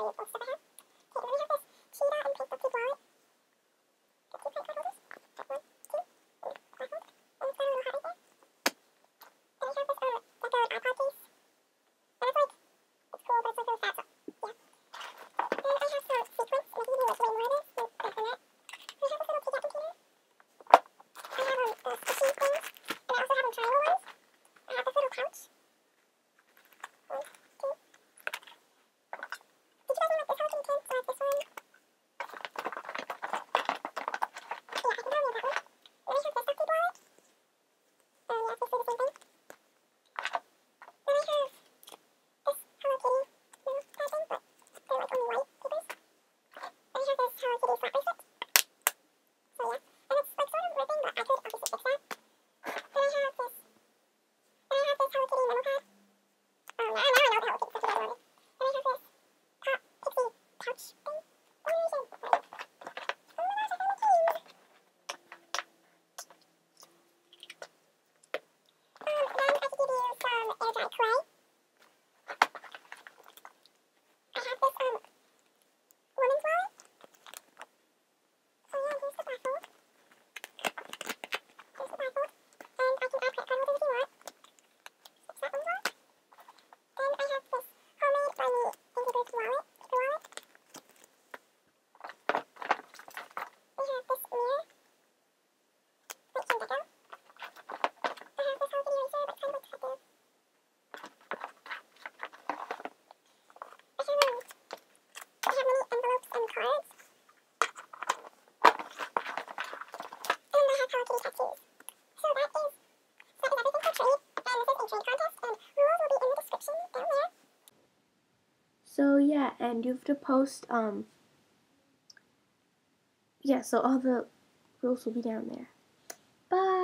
sou uma profissional and you have to post, um, yeah, so all the rules will be down there. Bye!